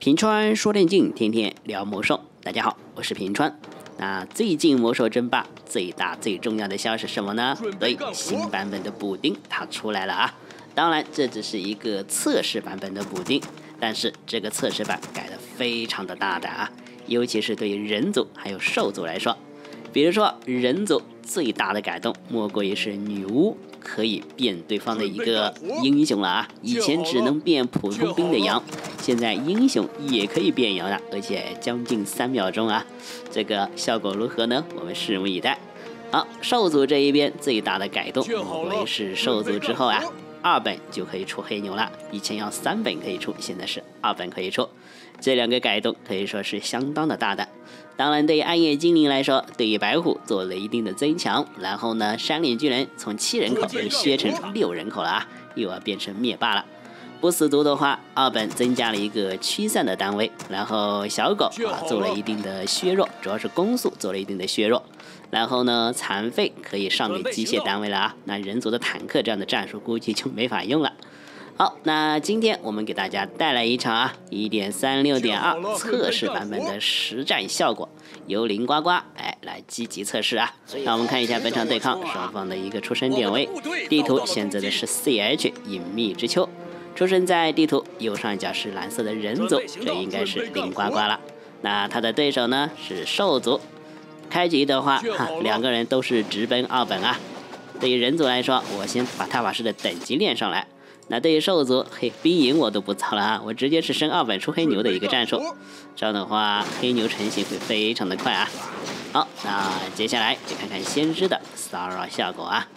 平川说电竞，天天聊魔兽。大家好，我是平川。那最近魔兽争霸最大最重要的消息是什么呢？对，新版本的补丁它出来了啊！当然，这只是一个测试版本的补丁，但是这个测试版改的非常的大胆啊，尤其是对于人族还有兽族来说。比如说人族最大的改动，莫过于是女巫。可以变对方的一个英雄了啊！以前只能变普通兵的羊，现在英雄也可以变羊了，而且将近三秒钟啊！这个效果如何呢？我们拭目以待。好，兽族这一边最大的改动，莫过于是兽族之后啊，二本就可以出黑牛了，以前要三本可以出，现在是二本可以出。这两个改动可以说是相当的大胆。当然，对于暗夜精灵来说，对于白虎做了一定的增强。然后呢，山岭巨人从七人口又削成六人口了啊，又要变成灭霸了。不死族的话，二本增加了一个驱散的单位。然后小狗啊做了一定的削弱，主要是攻速做了一定的削弱。然后呢，残废可以上给机械单位了啊，那人族的坦克这样的战术估计就没法用了。好，那今天我们给大家带来一场啊，一点三六点二测试版本的实战效果，由林呱呱哎来积极测试啊。那我们看一下本场对抗双方的一个出生点位，地图选择的是 CH 隐秘之丘，出生在地图右上角是蓝色的人族，这应该是林呱呱了。那他的对手呢是兽族，开局的话哈，两个人都是直奔二本啊。对于人族来说，我先把塔法师的等级练上来。那对于兽族，嘿，兵营我都不造了啊，我直接是升二本出黑牛的一个战术，这样的话黑牛成型会非常的快啊。好，那接下来就看看先知的骚扰效果啊。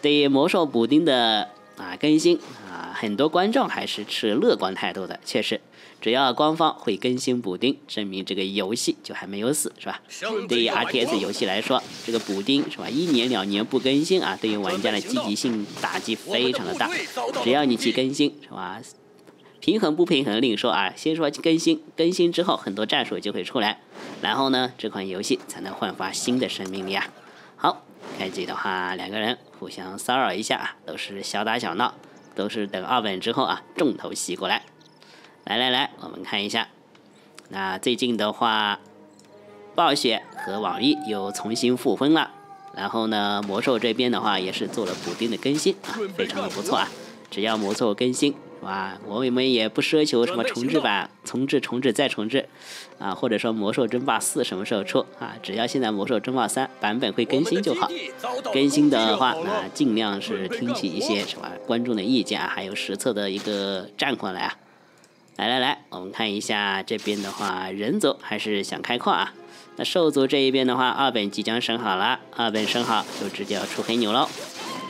对于魔兽补丁的啊更新啊，很多观众还是持乐观态度的，确实。只要官方会更新补丁，证明这个游戏就还没有死，是吧？对于 RTS 游戏来说，这个补丁是吧？一年两年不更新啊，对于玩家的积极性打击非常的大。只要你去更新，是吧？平衡不平衡另说啊，先说更新，更新之后很多战术就会出来，然后呢，这款游戏才能焕发新的生命力啊。好，开局的话，两个人互相骚扰一下，都是小打小闹，都是等二本之后啊，重头戏过来。来来来，我们看一下。那最近的话，暴雪和网易又重新复婚了。然后呢，魔兽这边的话也是做了补丁的更新啊，非常的不错啊。只要魔兽更新，是吧？我们也不奢求什么重置版、重置、重置再重置啊，或者说魔兽争霸四什么时候出啊？只要现在魔兽争霸三版本会更新就好。更新的话，那尽量是听取一些什么观众的意见啊，还有实测的一个战况来啊。来来来，我们看一下这边的话，人族还是想开矿啊。那兽族这一边的话，二本即将升好了，二本升好就直接要出黑牛喽。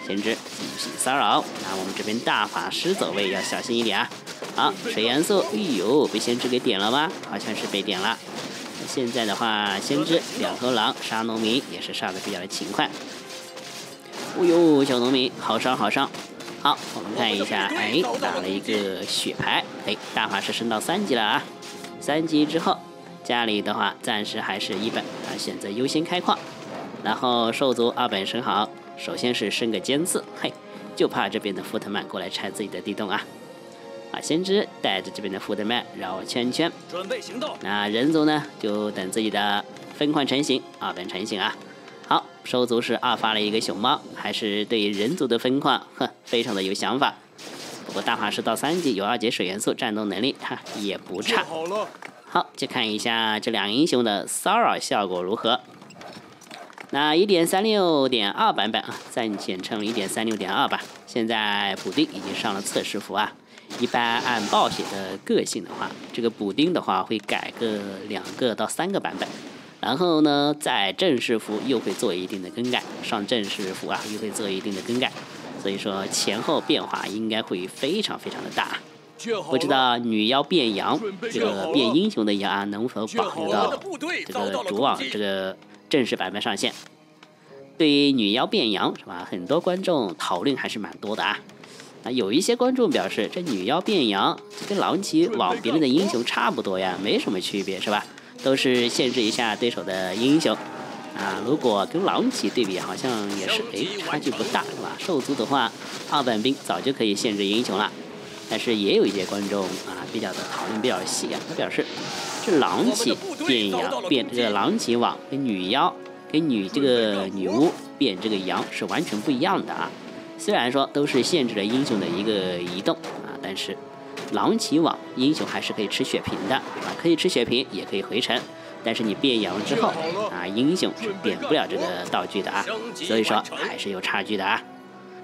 先知继续骚扰，那我们这边大法师走位要小心一点啊。好，水元素，哎呦，被先知给点了吗？好像是被点了。现在的话，先知两头狼杀农民也是杀的比较的勤快。哎呦，小农民好伤好伤。好，我们看一下，哎，打了一个血牌，哎，大法师升到三级了啊！三级之后，家里的话暂时还是一本，啊，选择优先开矿。然后兽族二本升好，首先是升个尖刺，嘿，就怕这边的福特曼过来拆自己的地洞啊！啊，先知带着这边的福特曼绕圈圈，准备行动。那人族呢，就等自己的分矿成型，二本成型啊！好，兽族是二发了一个熊猫，还是对于人族的分矿，哼，非常的有想法。不过大法师到三级有二阶水元素，战斗能力哈也不差。好，就看一下这两英雄的骚扰效果如何。那一点三六点二版本啊，暂简称一点三六点二吧。现在补丁已经上了测试服啊。一般按暴雪的个性的话，这个补丁的话会改个两个到三个版本。然后呢，在正式服又会做一定的更改，上正式服啊又会做一定的更改，所以说前后变化应该会非常非常的大。不知道女妖变羊，这个变英雄的羊啊能否保留到这个主网这个正式版本上线？对于女妖变羊是吧？很多观众讨论还是蛮多的啊。啊，有一些观众表示，这女妖变羊跟狼骑往别人的英雄差不多呀，没什么区别是吧？都是限制一下对手的英雄啊！如果跟狼骑对比，好像也是哎差距不大是吧？兽族的话，二本兵早就可以限制英雄了。但是也有一些观众啊，比较的讨论比较细啊，他表示是狼骑变羊变这个狼骑王跟女妖跟女这个女巫变这个羊是完全不一样的啊。虽然说都是限制了英雄的一个移动啊，但是狼骑网英雄还是可以吃血瓶的啊，可以吃血瓶，也可以回城。但是你变羊之后啊，英雄是变不了这个道具的啊，所以说还是有差距的啊。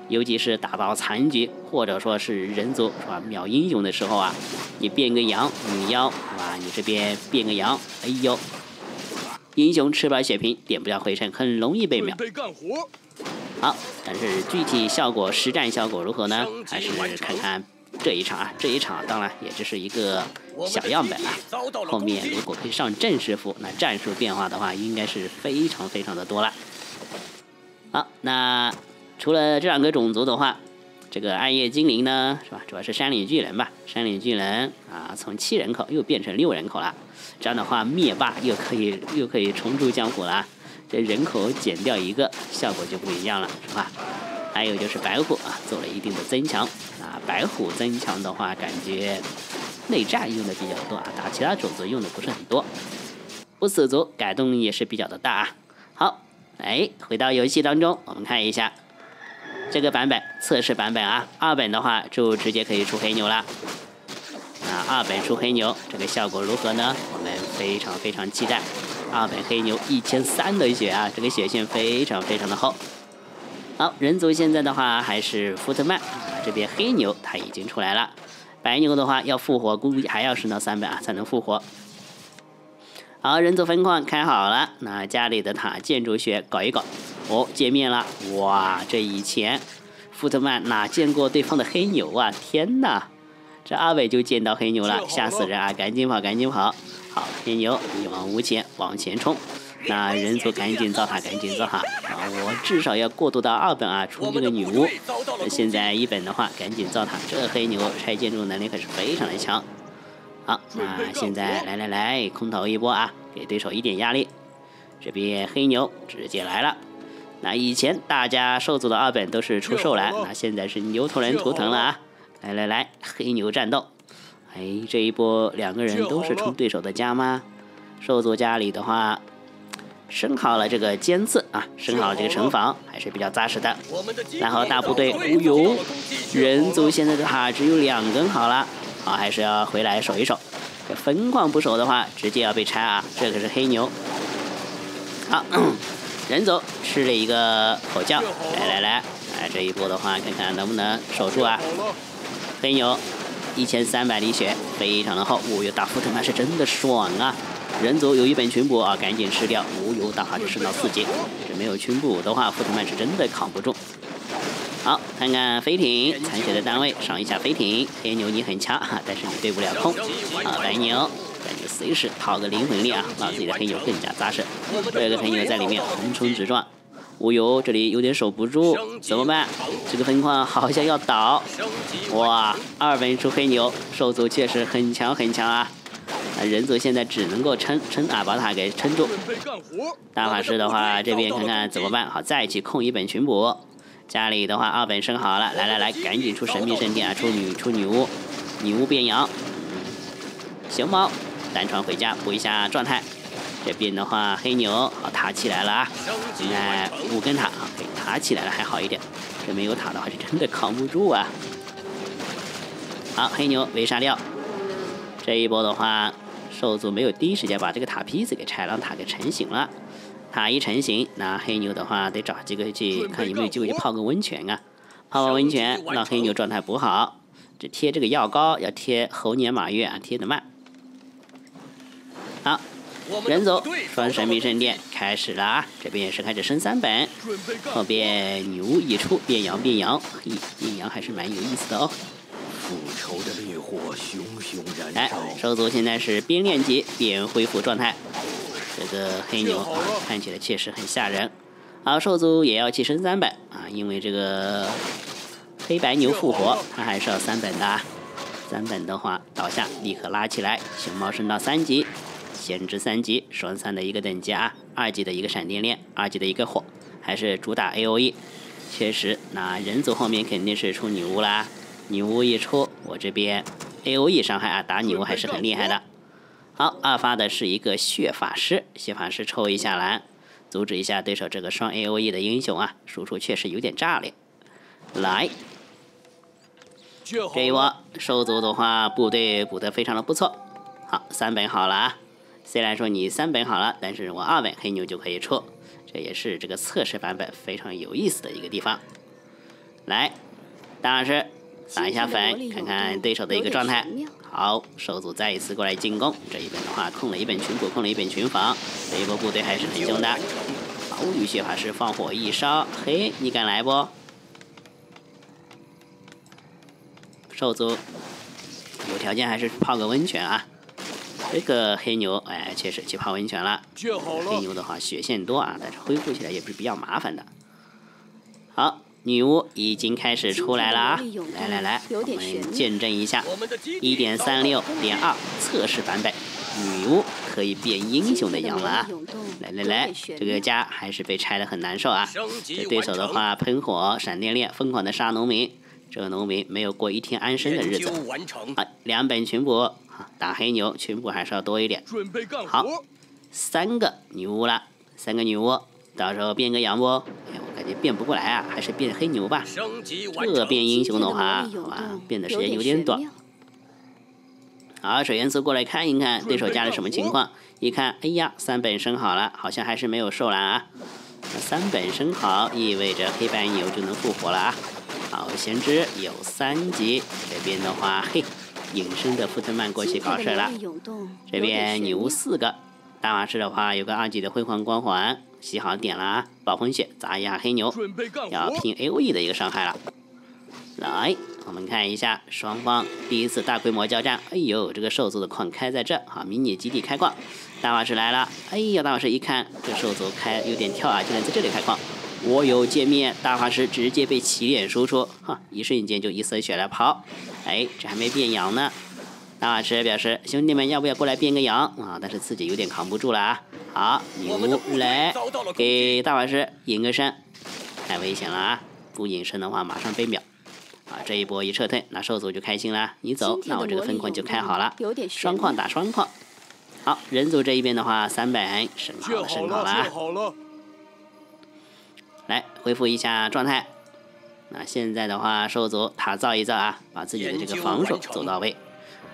尤其是打到残局或者说是人族是吧秒英雄的时候啊，你变个羊女妖啊，你这边变个羊，哎呦，英雄吃不了血瓶，点不了回城，很容易被秒。好，但是具体效果实战效果如何呢？还是看看这一场啊，这一场当然也只是一个小样本啊。后面如果可以上正式服，那战术变化的话，应该是非常非常的多了。好，那。除了这两个种族的话，这个暗夜精灵呢，是吧？主要是山岭巨人吧。山岭巨人啊，从七人口又变成六人口了。这样的话，灭霸又可以又可以重出江湖了。这人口减掉一个，效果就不一样了，是吧？还有就是白虎啊，做了一定的增强啊。白虎增强的话，感觉内战用的比较多啊，打其他种族用的不是很多。不死族改动也是比较的大啊。好，哎，回到游戏当中，我们看一下。这个版本测试版本啊，二本的话就直接可以出黑牛了。那，二本出黑牛，这个效果如何呢？我们非常非常期待。二本黑牛一千三的血啊，这个血线非常非常的厚。好，人族现在的话还是福特曼啊，这边黑牛它已经出来了。白牛的话要复活，估计还要升到三本啊才能复活。好，人族分矿开好了，那家里的塔建筑学搞一搞。哦，见面了！哇，这以前福特曼哪见过对方的黑牛啊？天哪，这阿伟就见到黑牛了，吓死人啊！赶紧跑，赶紧跑！好，黑牛一往无前，往前冲！那人族赶紧造塔，赶紧造塔！啊，我至少要过渡到二本啊，出这个女巫。现在一本的话，赶紧造塔！这黑牛拆建筑能力可是非常的强。好，那现在来来来，空投一波啊，给对手一点压力。这边黑牛直接来了。那以前大家兽族的二本都是出兽来，那现在是牛头人图腾了啊！来来来，黑牛战斗！哎，这一波两个人都是冲对手的家吗？兽族家里的话，升好了这个尖刺啊，升好了这个城防，还是比较扎实的。然后大部队，哦呦，人族现在的塔只有两根好了，啊还是要回来守一守。这分矿不守的话，直接要被拆啊！这可是黑牛。好。人走吃了一个吼叫，来来来，哎这一波的话，看看能不能守住啊？黑牛一千三百滴血，非常的厚。无忧打福特曼是真的爽啊！人族有一本群补啊，赶紧吃掉。无忧打哈就升到四级，这没有群补的话，福特曼是真的扛不住。好，看看飞艇残血的单位，上一下飞艇。黑牛你很强哈，但是你对不了空。好，白牛。感觉随时掏个灵魂力啊，让自己的黑牛更加扎实。这个黑牛在里面横冲直撞，无忧这里有点守不住，怎么办？这个分矿好像要倒。哇，二本出黑牛，兽族确实很强很强啊。人族现在只能够撑撑啊，把它给撑住。大法师的话，这边看看怎么办？好，再去控一本群补。家里的话，二本升好了，来来来，赶紧出神秘圣殿啊，出女出女巫，女巫变羊，熊猫。单传回家补一下状态，这边的话黑牛好塔起来了啊！现在五根塔啊，给塔起来了还好一点，这没有塔的话是真的扛不住啊！好，黑牛没杀掉，这一波的话兽族没有第一时间把这个塔坯子给拆，让塔给成型了。塔一成型，那黑牛的话得找机会去看有没有机会去泡个温泉啊！泡泡温泉让黑牛状态补好，这贴这个药膏要贴猴年马月啊，贴的慢。人走双神秘圣殿开始了啊！这边也是开始升三本，后边女巫一出变羊变羊，嘿，变羊还是蛮有意思的哦。复仇的烈火熊熊燃烧。来，兽族现在是边练级边恢复状态，这个黑牛啊看起来确实很吓人。好，兽族也要去升三本啊，因为这个黑白牛复活，它还是要三本的。三本的话倒下立刻拉起来，熊猫升到三级。先知三级双三的一个等级啊，二级的一个闪电链，二级的一个火，还是主打 A O E。确实，那人族后面肯定是出女巫啦。女巫一出，我这边 A O E 伤害啊，打女巫还是很厉害的。好，二发的是一个血法师，血法师抽一下蓝，阻止一下对手这个双 A O E 的英雄啊，输出确实有点炸裂。来，这一波兽族的话，部队补的非常的不错。好，三本好了啊。虽然说你三本好了，但是我二本黑牛就可以出，这也是这个测试版本非常有意思的一个地方。来，大老师打一下粉，看看对手的一个状态。好，兽族再一次过来进攻，这一边的话控了一本群补，控了一本群防，这一波部队还是很凶的。好，雨血法师放火一烧，嘿，你敢来不？兽族有条件还是泡个温泉啊。这个黑牛，哎，确实去泡温泉了。黑牛的话血线多啊，但是恢复起来也不是比较麻烦的。好，女巫已经开始出来了啊！来来来，我们见证一下一点三六点二测试版本，女巫可以变英雄的样子啊！来来来，这个家还是被拆的很难受啊！这对手的话喷火、闪电链，疯狂的杀农民，这个农民没有过一天安生的日子。啊，两本群补。打黑牛全部还是要多一点。准备干好，三个女巫了，三个女巫，到时候变个羊不？哎，我感觉变不过来啊，还是变黑牛吧。这变英雄的话，好吧，变的时间有点短。好，水元素过来看一看对手家的什么情况。一看，哎呀，三本升好了，好像还是没有受蓝啊。那三本升好，意味着黑白牛就能复活了啊。好，先知有三级，这边的话，嘿。隐身的富特曼过去搞事了，这边女巫四个，大法师的话有个二级的辉煌光环，洗好点了啊，暴风雪砸一下黑牛，要拼 A O E 的一个伤害了。来，我们看一下双方第一次大规模交战，哎呦，这个兽族的矿开在这，好，迷你基地开矿，大法师来了，哎呀，大法师一看这兽族开有点跳啊，竟然在这里开矿，我有见面，大法师直接被起点输出，哈，一瞬间就一丝血来跑。哎，这还没变羊呢。大法师表示：“兄弟们，要不要过来变个羊啊？”但是自己有点扛不住了啊。好，女巫来给大法师隐个身，太危险了啊！不隐身的话，马上被秒。啊，这一波一撤退，那兽族就开心了。你走，那我这个分矿就开好了。双矿打双矿。好，人族这一边的话，三百升好了，升好了。来，恢复一下状态。那现在的话，兽族塔造一造啊，把自己的这个防守做到位。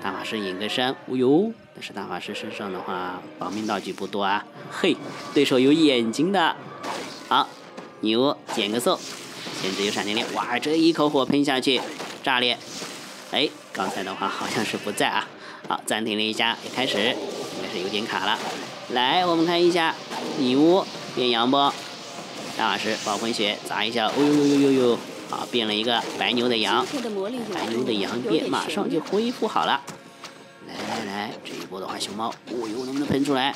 大法师隐个身，哦呦！但是大法师身上的话，保命道具不多啊。嘿，对手有眼睛的。好，女巫捡个兽，先知有闪电链，哇，这一口火喷下去，炸裂。哎，刚才的话好像是不在啊。好，暂停了一下，开始，应该是有点卡了。来，我们看一下，女巫变羊不？大法师暴风雪砸一下，哦呦呦呦呦呦！好，变了一个白牛的羊，白牛的羊变，马上就恢复好了。来来来，这一波的话，熊猫，哦呦，能不能喷出来？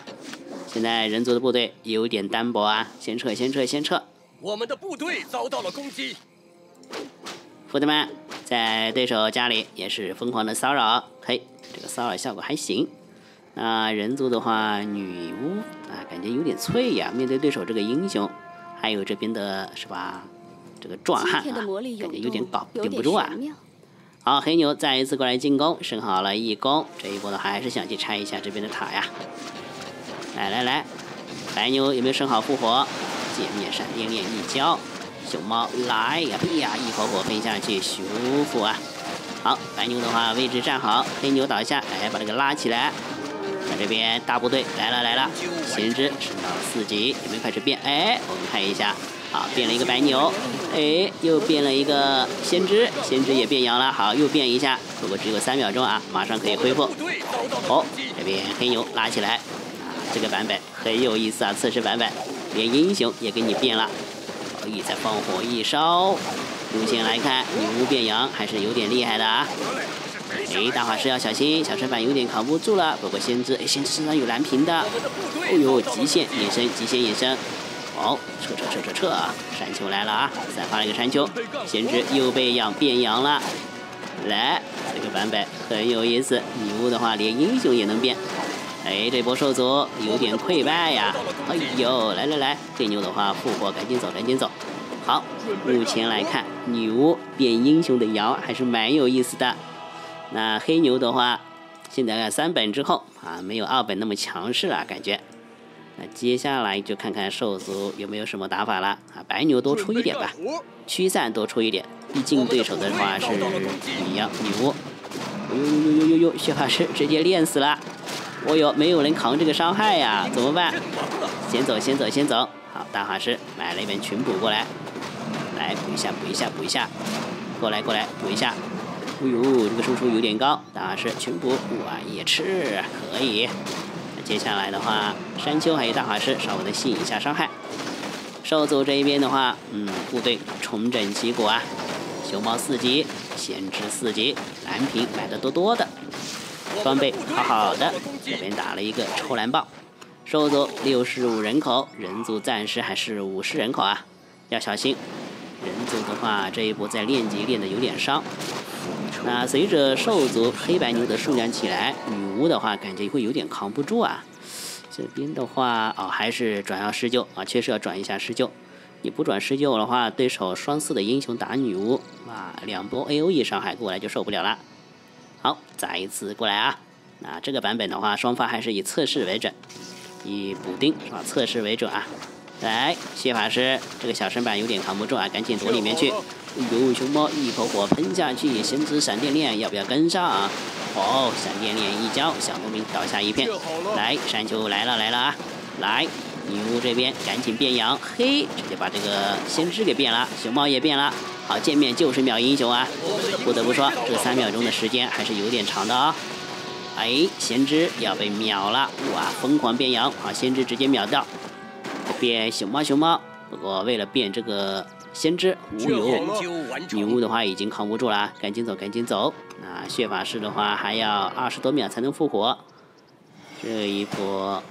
现在人族的部队有点单薄啊，先撤，先撤，先撤。我们的部队遭到了攻击。福特曼在对手家里也是疯狂的骚扰，嘿，这个骚扰效果还行。那人族的话，女巫啊，感觉有点脆呀，面对对手这个英雄，还有这边的是吧？这个壮汉啊，感觉有点搞顶不住啊！好，黑牛再一次过来进攻，升好了一攻，这一波呢还是想去拆一下这边的塔呀！来来来，白牛有没有升好复活？界面闪电链一交，熊猫来呀！哎呀，一口火飞下去，舒服啊！好，白牛的话位置站好，黑牛倒下，哎，把这个拉起来。那这边大部队来了来了，先知升到四级，有没有开始变？哎，我们看一下。好，变了一个白牛，哎，又变了一个先知，先知也变羊了。好，又变一下，不过只有三秒钟啊，马上可以恢复。哦，这边黑牛拉起来，啊，这个版本很有意思啊，测试版本，连英雄也给你变了。可以再放火一烧。目前来看，女巫变羊还是有点厉害的啊。哎，大法师要小心，小身板有点扛不住了。不过先知，哎，先知身上有蓝屏的。哦呦，极限隐身，极限隐身。好，撤撤撤撤撤啊！山丘来了啊！再发了一个山丘，先知又被养变羊了。来，这个版本很有意思，女巫的话连英雄也能变。哎，这波兽族有点溃败呀！哎呦，来来来，黑牛的话复活，赶紧走，赶紧走。好，目前来看，女巫变英雄的瑶还是蛮有意思的。那黑牛的话，现在三本之后啊，没有二本那么强势了，感觉。那接下来就看看兽族有没有什么打法了啊！白牛多出一点吧，驱散多出一点，毕竟对手的话是女妖女巫。呦呦呦呦呦呦！血法师直接练死了。哦呦，没有人扛这个伤害呀，怎么办？先走，先走，先走。好，大法师买了一本群补过来，来补一下，补一下，补一下。过来，过来，补一下。哎呦，这个输出有点高，大师群补，哇，也吃，可以。那接下来的话，山丘还有大法师稍微的吸引一下伤害。兽族这一边的话，嗯，部队重整旗鼓啊。熊猫四级，先知四级，蓝瓶买的多多的，装备好好的。这边打了一个抽蓝豹。兽族六十五人口，人族暂时还是五十人口啊，要小心。人族的话，这一波在练级练的有点伤。那随着兽族黑白牛的数量起来，女巫的话感觉会有点扛不住啊。这边的话，哦，还是转要施救啊，确实要转一下施救。你不转施救的话，对手双四的英雄打女巫，哇，两波 A O E 伤害过来就受不了了。好，再一次过来啊。那这个版本的话，双方还是以测试为准，以补丁是吧？测试为准啊。来，谢法师，这个小身板有点扛不住啊，赶紧躲里面去。哎呦，熊猫一口火喷下去，先知闪电链要不要跟上？啊？哦，闪电链一交，小农民倒下一片。来，山丘来了来了啊！来，女巫这边赶紧变羊，嘿，直接把这个先知给变了，熊猫也变了。好，见面就是秒英雄啊！不得不说，这三秒钟的时间还是有点长的啊。哎，先知要被秒了，哇，疯狂变羊，好，先知直接秒掉。变熊猫，熊猫。不过为了变这个先知，无忧女巫的话已经扛不住了，赶紧走，赶紧走。那血法师的话还要二十多秒才能复活。这一波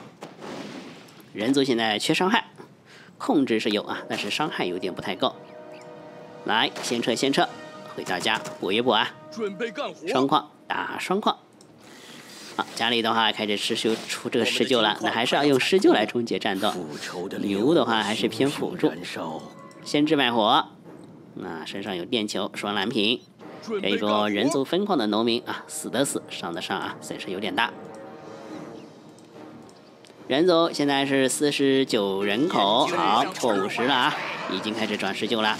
人族现在缺伤害，控制是有啊，但是伤害有点不太够。来，先撤，先撤，回到家补一补啊。准备干活。双矿打双矿。好，家里的话开始施修出这个施救了，那还是要用施救来终结战斗。女巫的话还是偏辅助。先知卖火，那身上有电球，双蓝瓶。这一波人族疯狂的农民啊，死的死，伤的伤啊，损失有点大。人族现在是四十九人口，好破五十了啊，已经开始转施救了。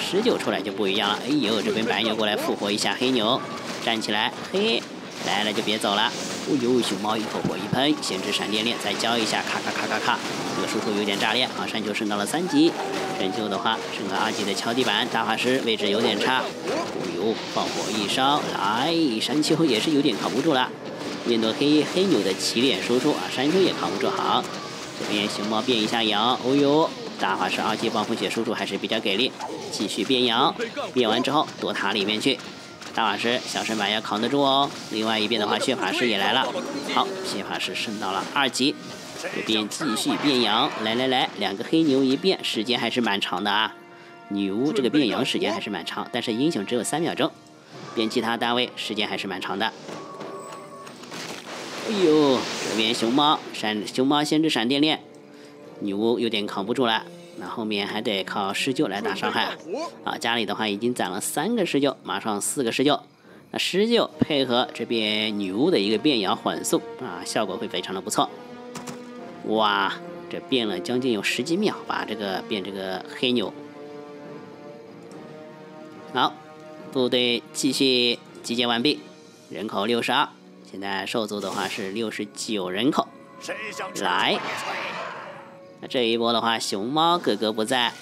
施救出来就不一样了。哎呦，这边白牛过来复活一下黑牛，站起来，嘿。来了就别走了！哦呦，熊猫一口火一喷，先知闪电链再交一下，咔咔咔咔咔，这个输出有点炸裂啊！山丘升到了三级，山丘的话升个二级的敲地板，大法师位置有点差。哦呦，放火一烧，来，山丘也是有点扛不住了。面对黑黑牛的起点输出啊，山丘也扛不住。好，这边熊猫变一下羊，哦呦，大法师二级暴风雪输出还是比较给力，继续变羊，变完之后躲塔里面去。大法师小身板要扛得住哦。另外一边的话，血法师也来了。好，血法师升到了二级，这边继续变羊。来来来，两个黑牛一变，时间还是蛮长的啊。女巫这个变羊时间还是蛮长，但是英雄只有三秒钟。变其他单位时间还是蛮长的。哎呦，这边熊猫闪，熊猫先知闪电链，女巫有点扛不住了。那后面还得靠施救来打伤害啊！家里的话已经攒了三个施救，马上四个施救。那施救配合这边女巫的一个变摇缓速啊，效果会非常的不错。哇，这变了将近有十几秒吧，这个变这个黑牛。好，部队继续集结完毕，人口六十二，现在兽族的话是六十九人口。来。这一波的话，熊猫哥哥不在。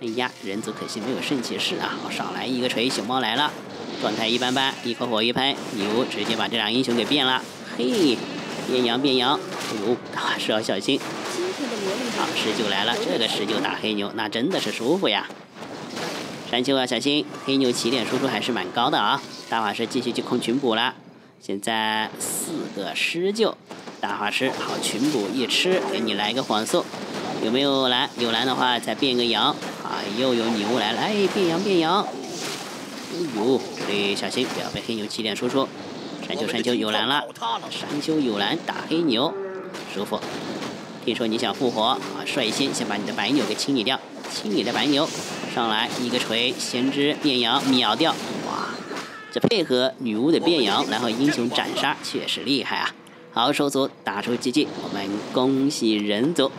哎呀，人族可惜没有圣骑士啊！我少来一个锤，熊猫来了，状态一般般，一口火一喷，牛直接把这俩英雄给变了。嘿，变羊变羊，哎呦，大法师要小心。好，十九来了，这个十九打黑牛，那真的是舒服呀。山丘要小心，黑牛起点输出还是蛮高的啊。大法师继续去控群补了，现在四个施救。大法师，好群补一吃，给你来个缓速，有没有蓝？有蓝的话再变个羊，啊，又有女巫来了，哎，变羊变羊，哎呦，这里小心不要被黑牛起点输出。山丘山丘有蓝了，山丘有蓝打黑牛，舒服，听说你想复活啊，率先先把你的白牛给清理掉，清理的白牛上来一个锤，先知变羊秒掉，哇，这配合女巫的变羊，然后英雄斩杀，确实厉害啊！好，手组打出奇迹，我们恭喜人族。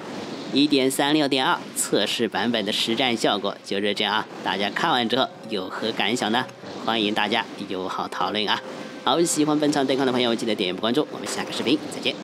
一点三六点二测试版本的实战效果就是这样啊！大家看完之后有何感想呢？欢迎大家友好讨论啊！好，喜欢本场对抗的朋友记得点一波关注，我们下个视频再见。